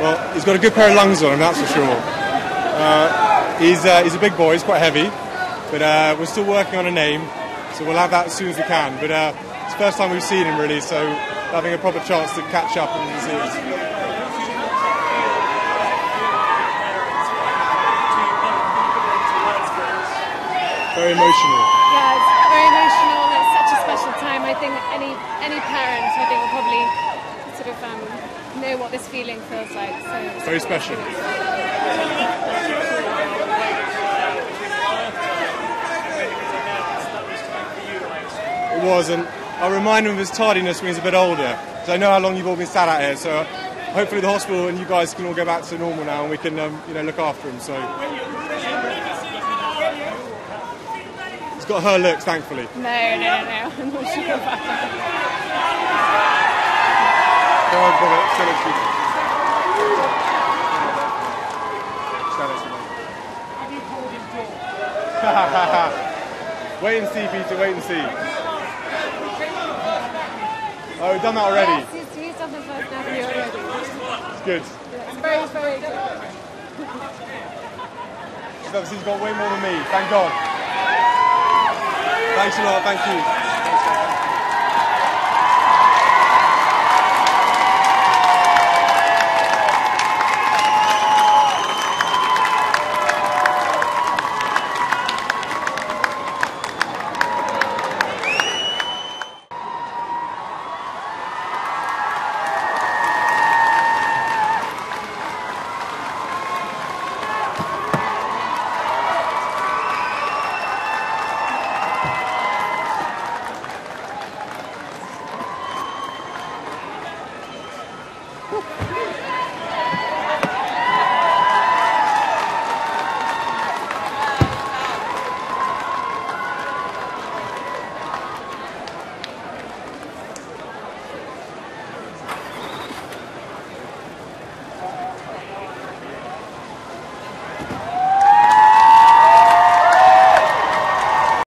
Well, he's got a good pair of lungs on him, that's for sure. Uh, he's, uh, he's a big boy, he's quite heavy, but uh, we're still working on a name, so we'll have that as soon as we can. But uh, it's the first time we've seen him really, so having a proper chance to catch up and see us. Very emotional. Yeah, it's very emotional. It's such a special time. I think any any parent, I think, will probably sort of um, know what this feeling feels like. So Very special. It was, and I'll remind him of his tardiness when he's a bit older. Because I know how long you've all been sat out here, so hopefully the hospital and you guys can all go back to normal now and we can, um, you know, look after him. So he's got her looks, thankfully. no, no, no, no. I'm not sure about that. Go on, Bobby, stand you. Stand next to. Wait and see, Peter. Wait and see. Oh, we've done that already. Yes, he's, he's done the first already. It's good. It's very, very good. She's obviously got way more than me. Thank God. Thanks a lot. Thank you.